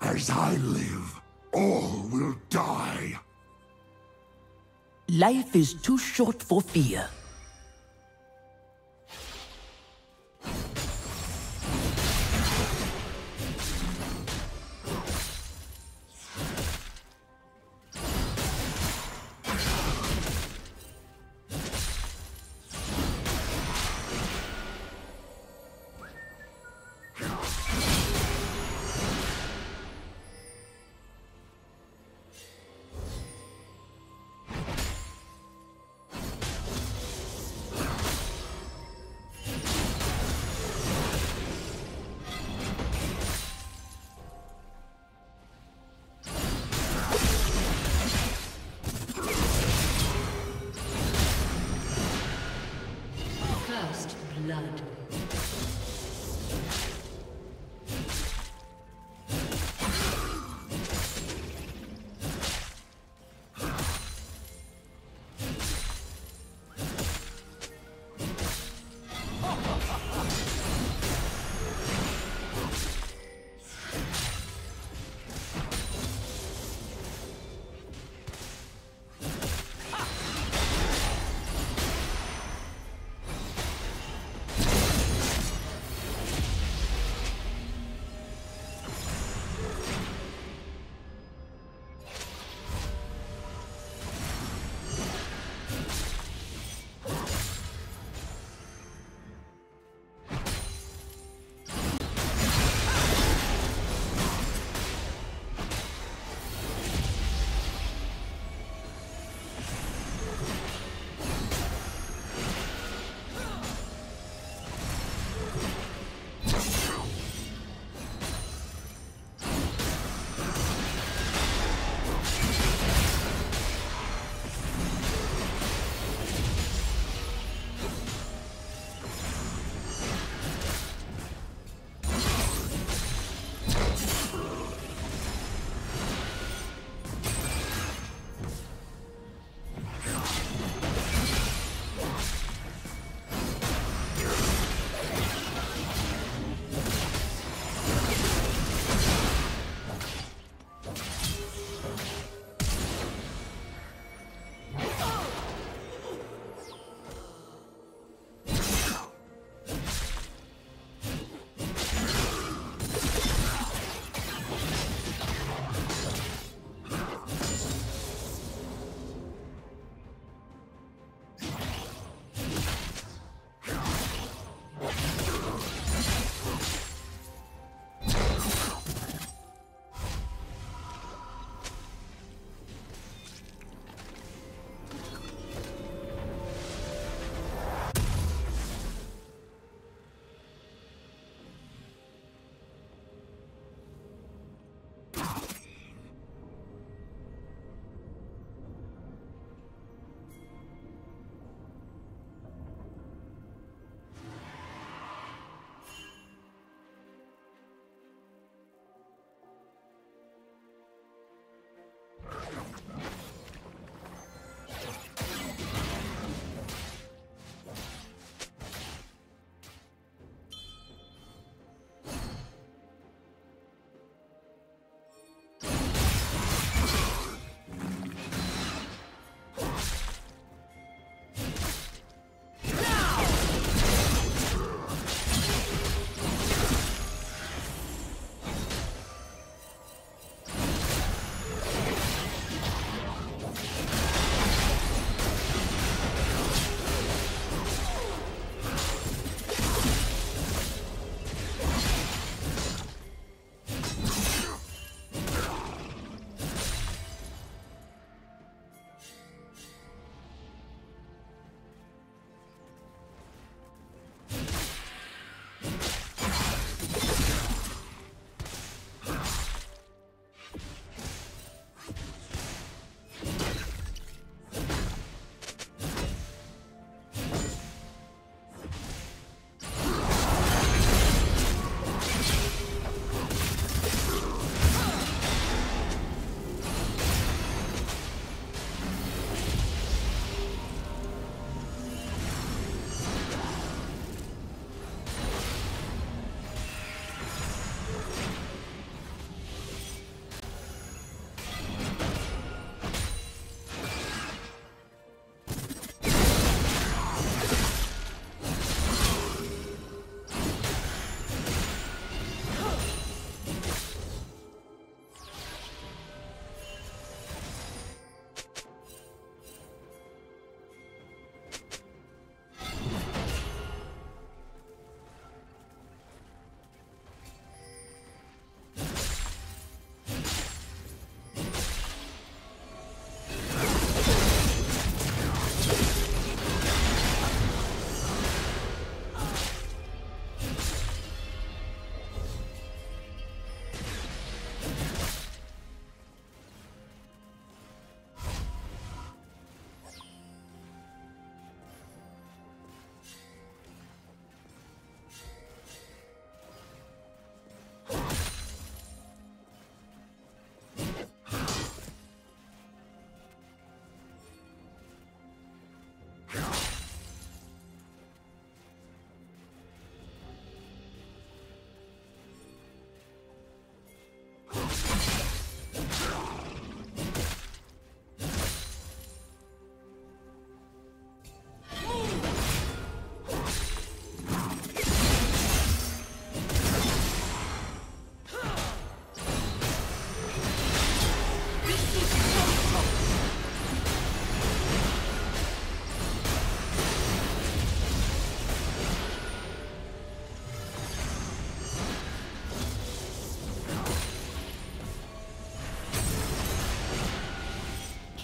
As I live, all will die. Life is too short for fear. Blood.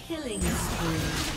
Killing spree.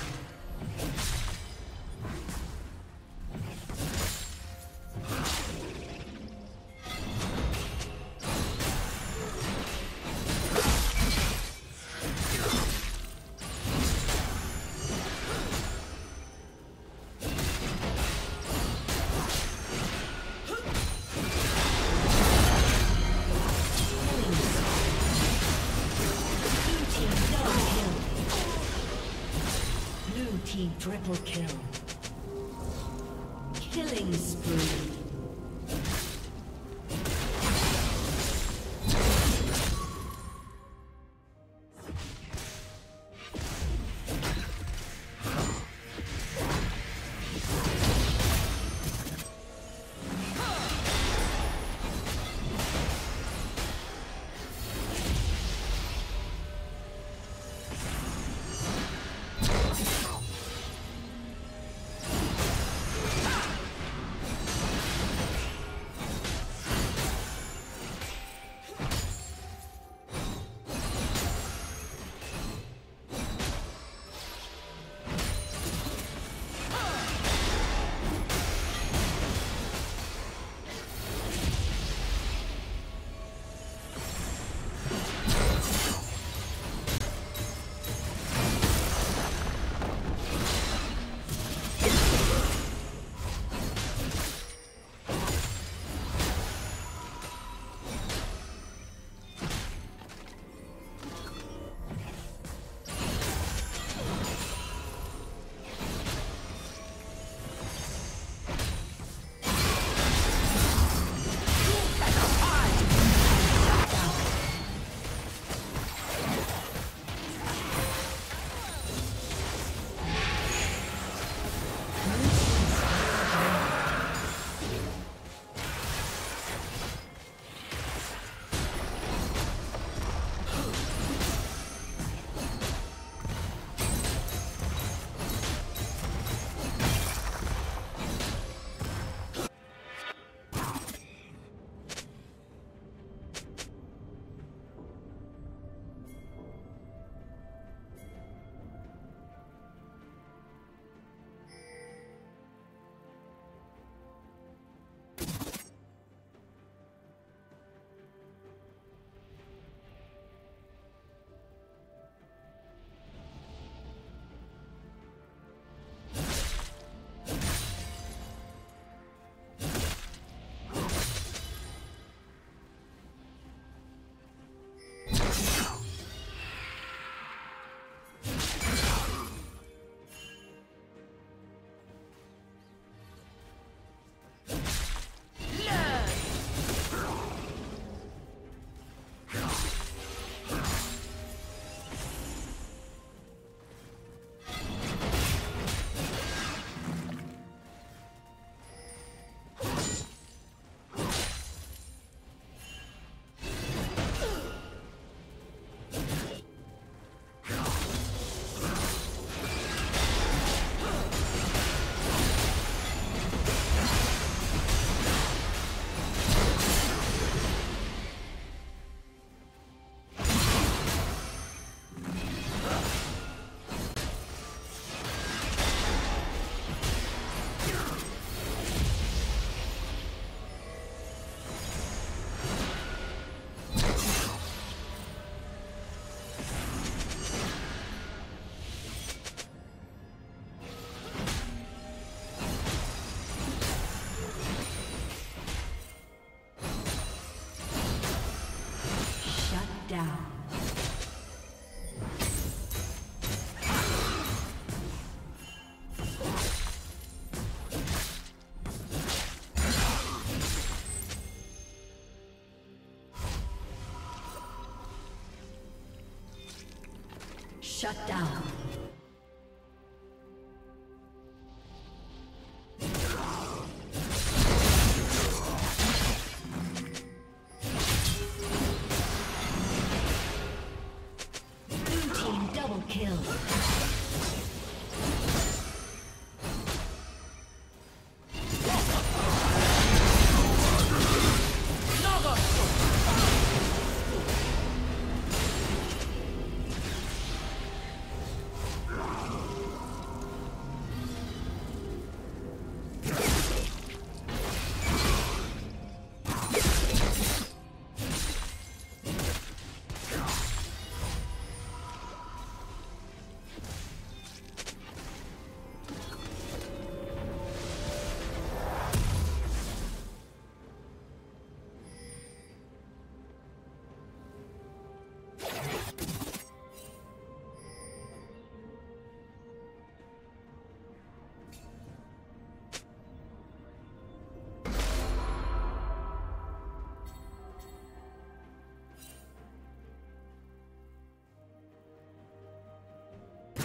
Shut down.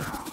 girl.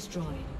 Destroyed.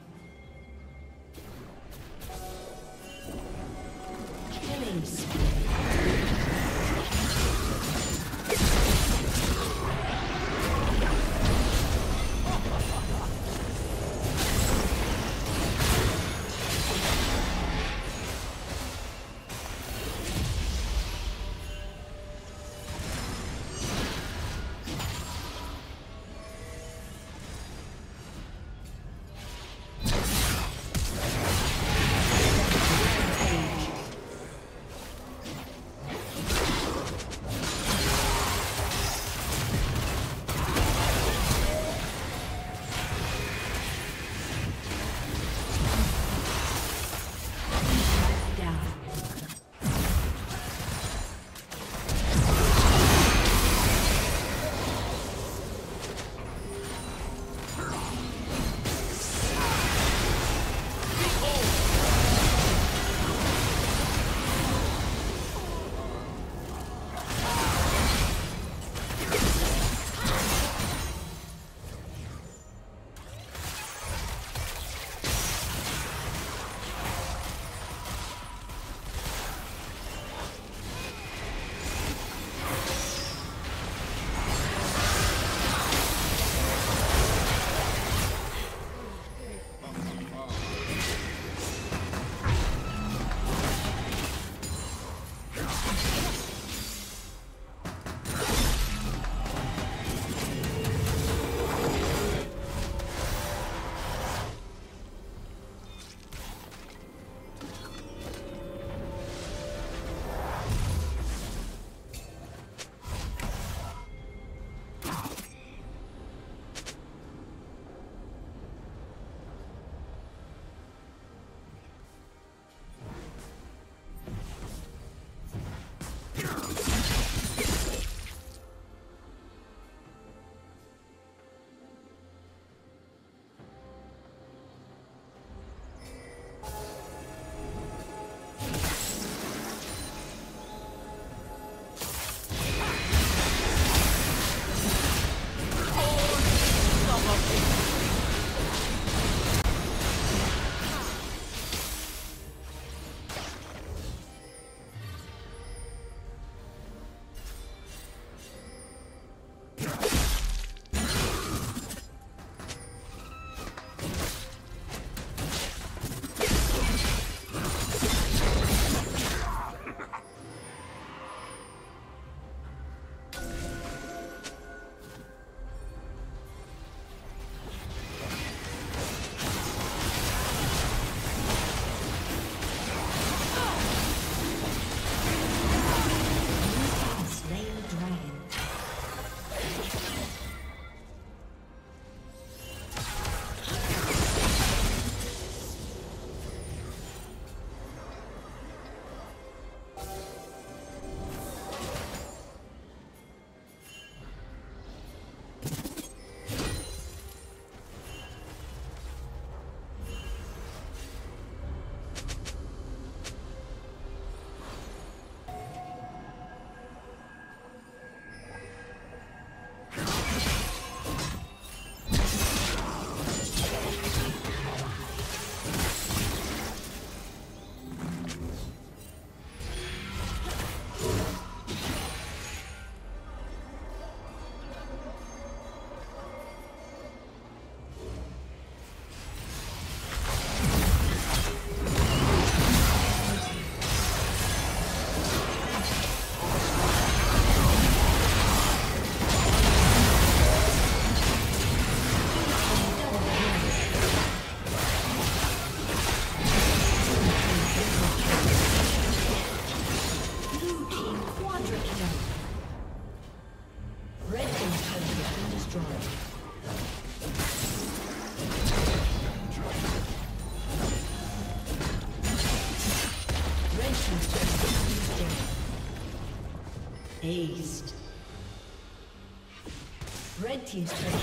Team's turret